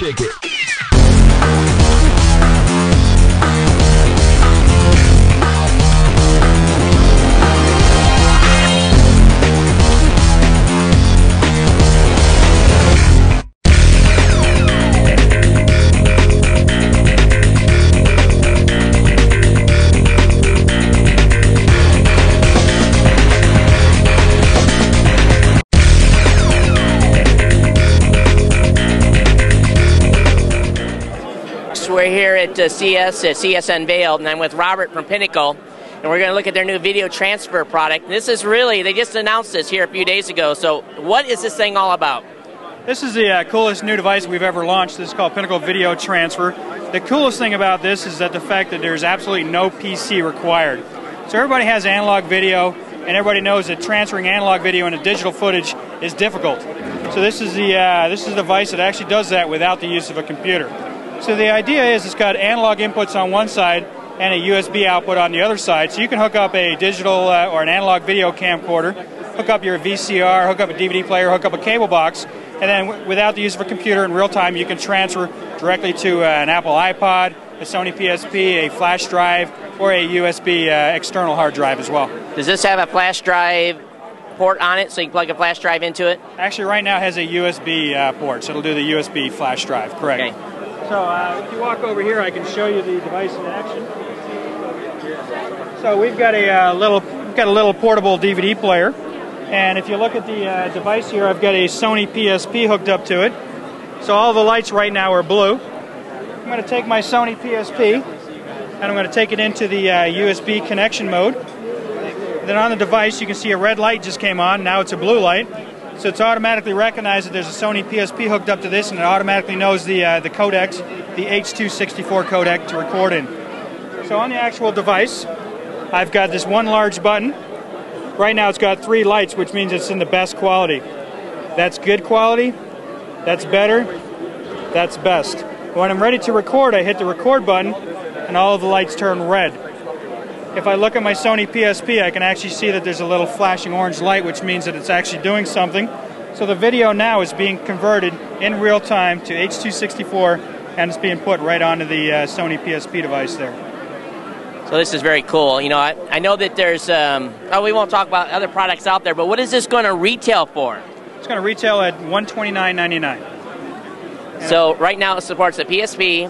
Kick it. Here at uh, CES, uh, CES Unveiled, and I'm with Robert from Pinnacle, and we're going to look at their new video transfer product. This is really, they just announced this here a few days ago. So, what is this thing all about? This is the uh, coolest new device we've ever launched. This is called Pinnacle Video Transfer. The coolest thing about this is that the fact that there's absolutely no PC required. So everybody has analog video, and everybody knows that transferring analog video into digital footage is difficult. So this is the uh, this is a device that actually does that without the use of a computer. So the idea is it's got analog inputs on one side and a USB output on the other side. So you can hook up a digital uh, or an analog video camcorder, hook up your VCR, hook up a DVD player, hook up a cable box, and then without the use of a computer in real time, you can transfer directly to uh, an Apple iPod, a Sony PSP, a flash drive, or a USB uh, external hard drive as well. Does this have a flash drive port on it so you can plug a flash drive into it? Actually, right now it has a USB uh, port, so it'll do the USB flash drive. Correct. Okay. So uh, if you walk over here, I can show you the device in action. So we've got a uh, little we've got a little portable DVD player, and if you look at the uh, device here, I've got a Sony PSP hooked up to it. So all the lights right now are blue. I'm going to take my Sony PSP, and I'm going to take it into the uh, USB connection mode. Then on the device, you can see a red light just came on. Now it's a blue light. So it's automatically recognized that there's a Sony PSP hooked up to this, and it automatically knows the uh, the codec, the H264 codec to record in. So on the actual device, I've got this one large button. Right now, it's got three lights, which means it's in the best quality. That's good quality. That's better. That's best. When I'm ready to record, I hit the record button, and all of the lights turn red. If I look at my Sony PSP, I can actually see that there's a little flashing orange light, which means that it's actually doing something. So the video now is being converted in real time to H264, and it's being put right onto the uh, Sony PSP device there. So this is very cool. You know, I, I know that there's, um, oh, we won't talk about other products out there, but what is this going to retail for? It's going to retail at $129.99. So right now it supports the PSP.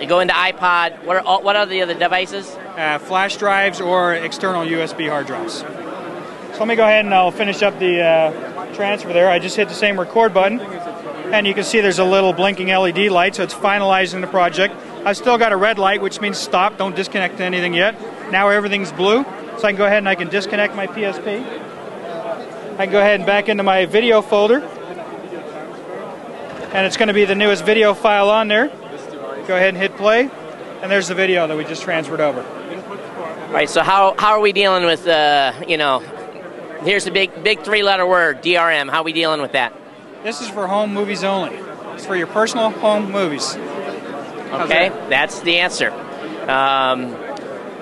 You go into iPod. What are what are the other devices? Uh, flash drives or external USB hard drives. So let me go ahead and I'll finish up the uh, transfer there. I just hit the same record button, and you can see there's a little blinking LED light, so it's finalizing the project. I've still got a red light, which means stop, don't disconnect anything yet. Now everything's blue, so I can go ahead and I can disconnect my PSP. I can go ahead and back into my video folder, and it's going to be the newest video file on there. Go ahead and hit play, and there's the video that we just transferred over. All right. So how, how are we dealing with, uh, you know, here's the big big three letter word DRM. How are we dealing with that? This is for home movies only. It's for your personal home movies. How's Okay, that? that's the answer. Um,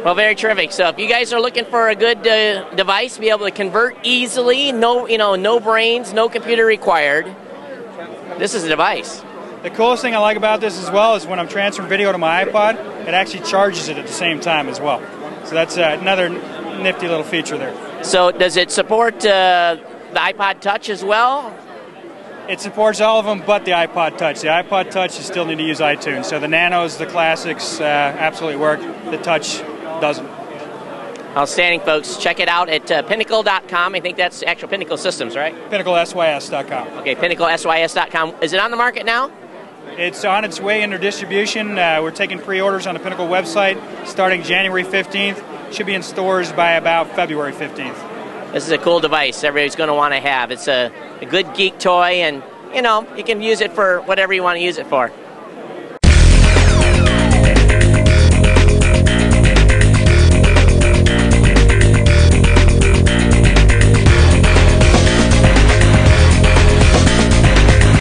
well, very terrific. So, if you guys are looking for a good uh, device to be able to convert easily, no, you know, no brains, no computer required, this is a device. The coolest thing I like about this as well is when I'm transferring video to my iPod, it actually charges it at the same time as well. So that's uh, another nifty little feature there. So, does it support uh, the iPod Touch as well? It supports all of them but the iPod Touch. The iPod Touch, you still need to use iTunes. So the Nanos, the Classics, uh, absolutely work. The Touch doesn't. Outstanding, folks. Check it out at uh, pinnacle.com. I think that's actual Pinnacle Systems, right? PinnacleSYS.com. Okay, pinnaclesys.com. Is it on the market now? It's on its way into distribution. Uh, we're taking pre-orders on the Pinnacle website starting January 15th. Should be in stores by about February 15th. This is a cool device everybody's going to want to have. It's a, a good geek toy, and you know, you can use it for whatever you want to use it for.